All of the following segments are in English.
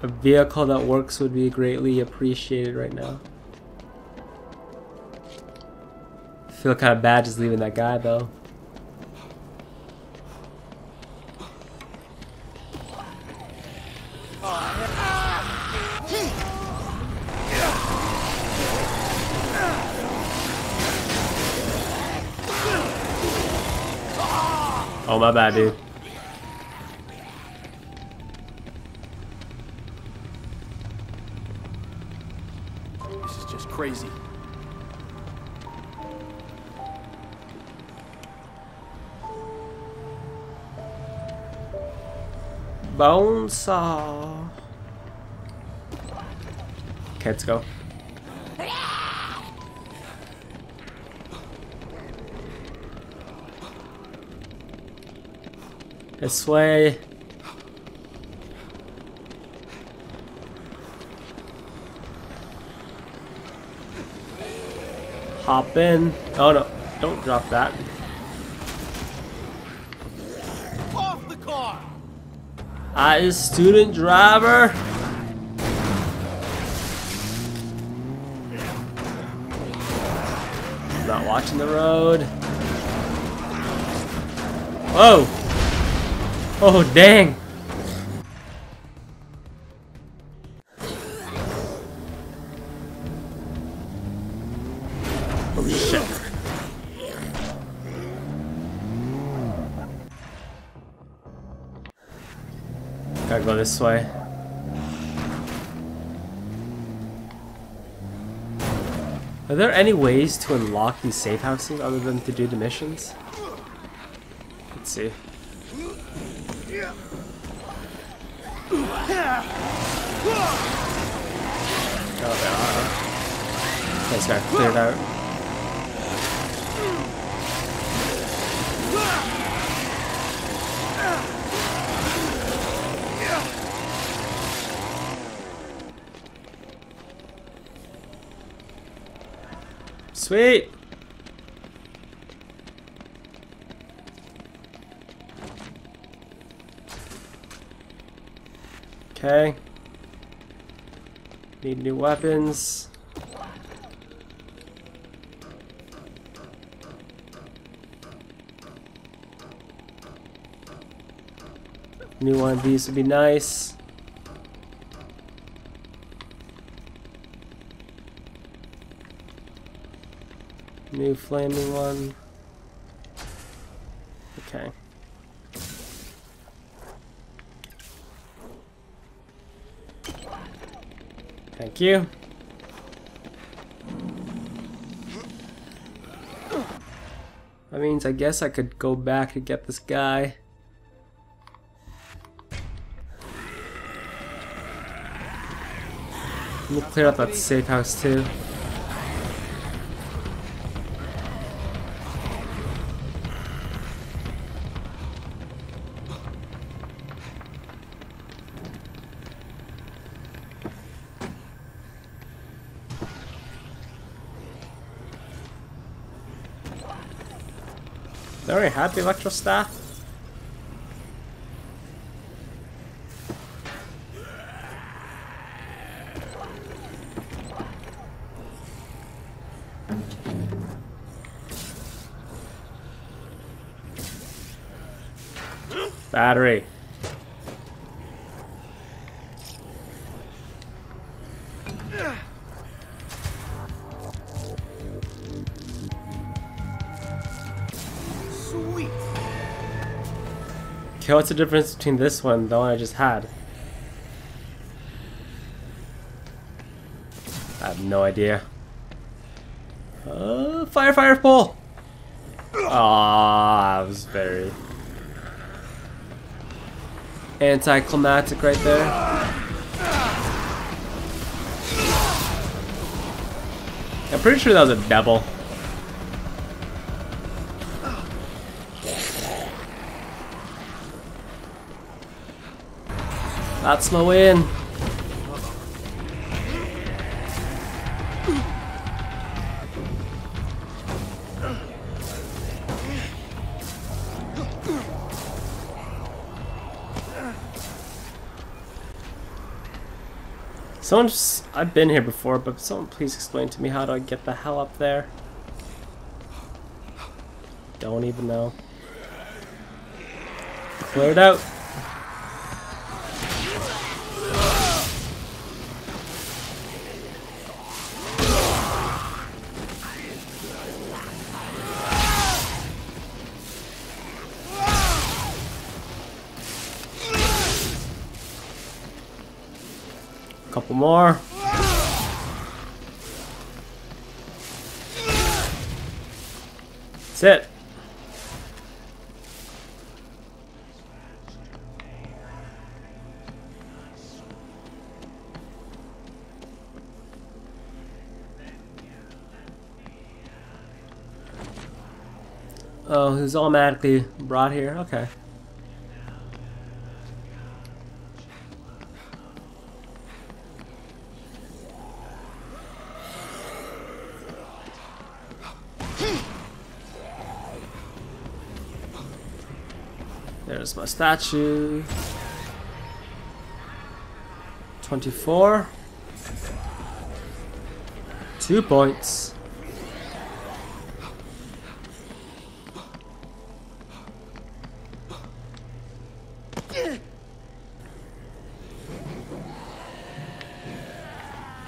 A vehicle that works would be greatly appreciated right now. Feel kind of bad just leaving that guy though. Oh my bad, dude. Crazy. Bone saw. Okay, let's go. This way. Hop in. Oh no, don't drop that. Off the car! I is student driver. Not watching the road. Whoa! Oh dang! This way. Are there any ways to unlock these safe houses other than to do the missions? Let's see. Oh, there are. This got cleared out. Sweet! Okay. Need new weapons. New one of these would be nice. New flaming one. Okay. Thank you. That means I guess I could go back and get this guy. Me clear out that safe house too. They already had the electro staff. Battery. Sweet! Okay, what's the difference between this one and the one I just had? I have no idea. Uh, fire, fire, pull! Ah, that was very anticlimactic right there. I'm pretty sure that was a devil. That's my win. Someone, just, I've been here before, but someone please explain to me how do I get the hell up there? Don't even know. Clear it out. Couple more. That's it. Oh, who's automatically brought here? Okay. There's my statue. 24. Two points.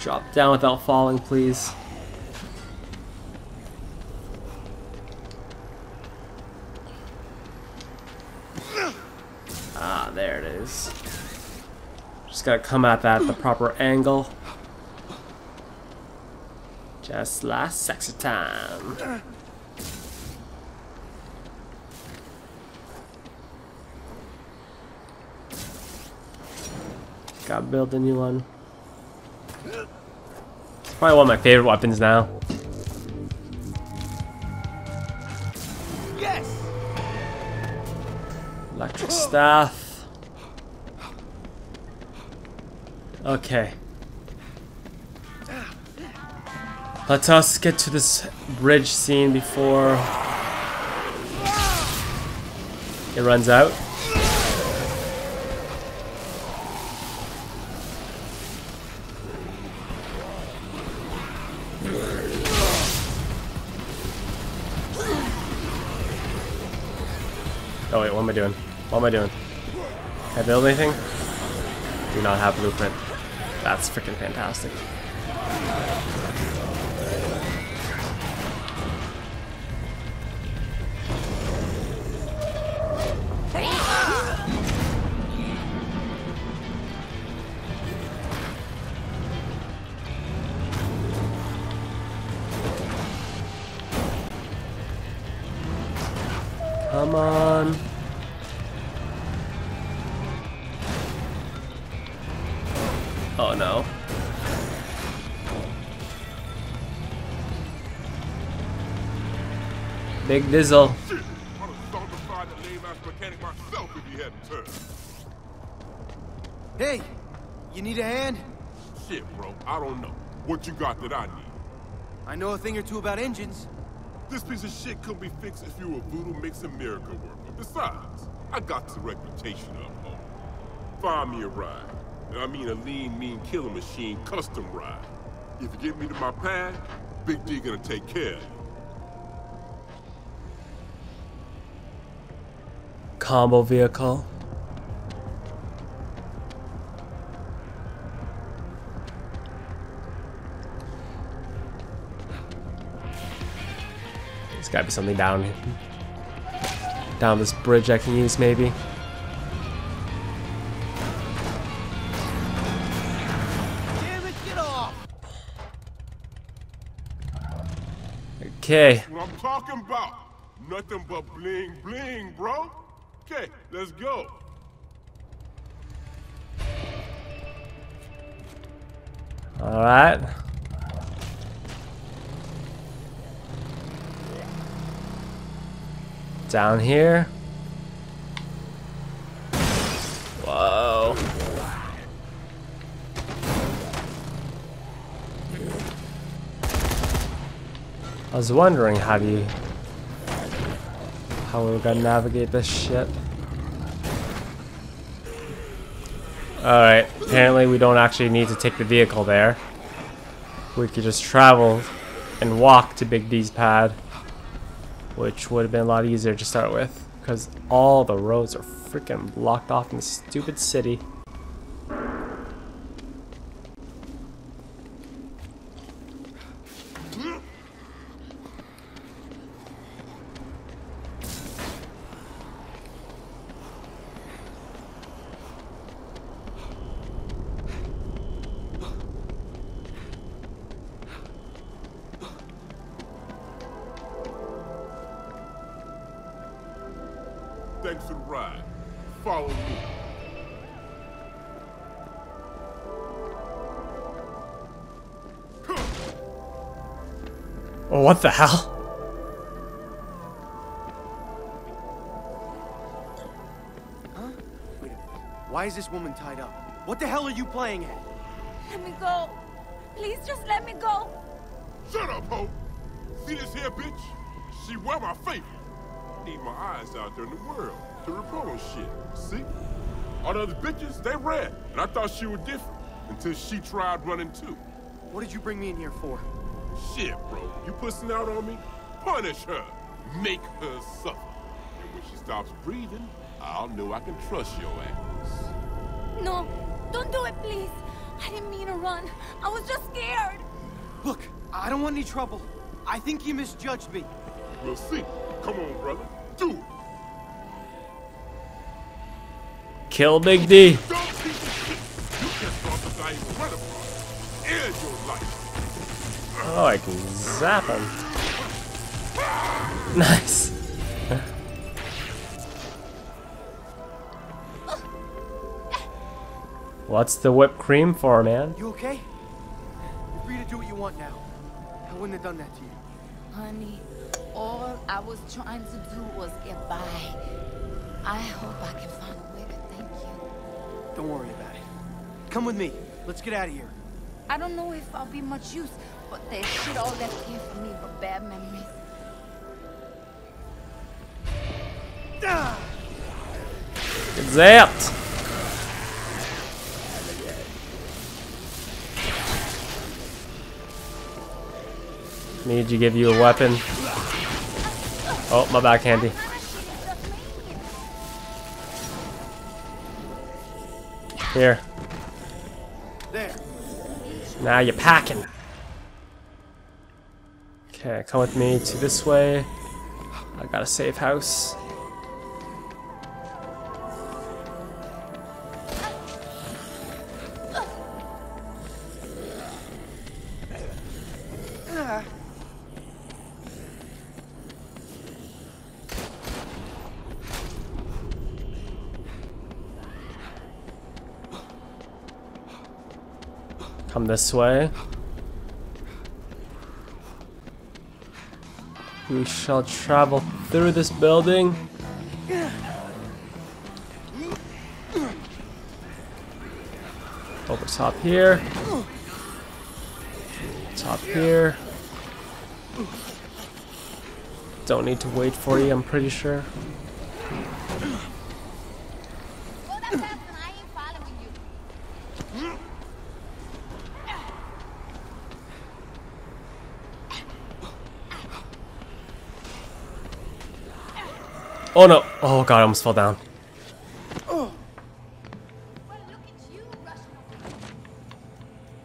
Drop down without falling, please. Ah, there it is. Just gotta come at that at the proper angle. Just last sexy time. Gotta build a new one. It's probably one of my favorite weapons now. Yes! Electric staff. Okay. Let us get to this bridge scene before it runs out. Oh wait, what am I doing? What am I doing? Can I build anything? Do not have blueprint. That's freaking fantastic. Oh no. Big Dizzle. Shit! I'd have zombified the lame ass mechanic myself if he hadn't turned. Hey, you need a hand? Shit, bro, I don't know. What you got that I need? I know a thing or two about engines. This piece of shit could be fixed if you were voodoo mixing miracle worker. Besides, I got the reputation up, home. Find me a ride. I mean a lean, mean killing machine custom ride. If you get me to my pad, Big D gonna take care of you. Combo vehicle. There's gotta be something down down this bridge I can use maybe. Okay. What I'm talking about. Nothing but bling bling, bro. Okay, let's go. Alright. Down here. Was wondering how you how we're gonna navigate this shit. Alright, apparently we don't actually need to take the vehicle there. We could just travel and walk to Big D's pad. Which would have been a lot easier to start with. Because all the roads are freaking blocked off in this stupid city. Follow me. Oh, what the hell? Wait a minute. Why is this woman tied up? What the hell are you playing at? Let me go. Please just let me go. Shut up, ho! See this here bitch? She wear my favorite. Need my eyes out there in the world to report on shit. See? All the other bitches, they red. And I thought she was different until she tried running too. What did you bring me in here for? Shit, bro. You pussing out on me? Punish her. Make her suffer. And when she stops breathing, I'll know I can trust your ass. No, don't do it, please. I didn't mean to run. I was just scared. Look, I don't want any trouble. I think you misjudged me. We'll see. Come on, brother. Do it. And Big D. Oh, I can zap him. Nice. What's the whipped cream for, man? You okay? You're free to do what you want now. I wouldn't have done that to you. Honey, all I was trying to do was get by. I hope I can find Don't worry about it. Come with me. Let's get out of here. I don't know if I'll be much use, but there's shit all left here for me but bad memories. Get zapped. Need to give you a weapon. Oh, my back handy. Here. There. Now you're packing. Okay, come with me to this way. I got a safe house. This way. We shall travel through this building. Over top here. Top here. Don't need to wait for you, I'm pretty sure. Go that fast and I ain't following you. Oh no! Oh god, I almost fell down. Here.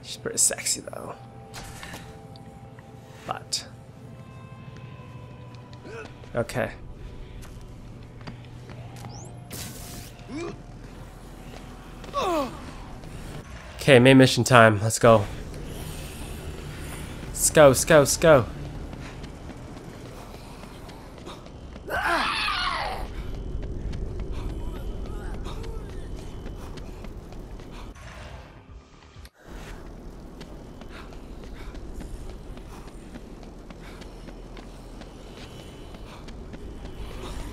She's pretty sexy though. But. Okay. Okay, main mission time. Let's go. Let's go, let's go, let's go.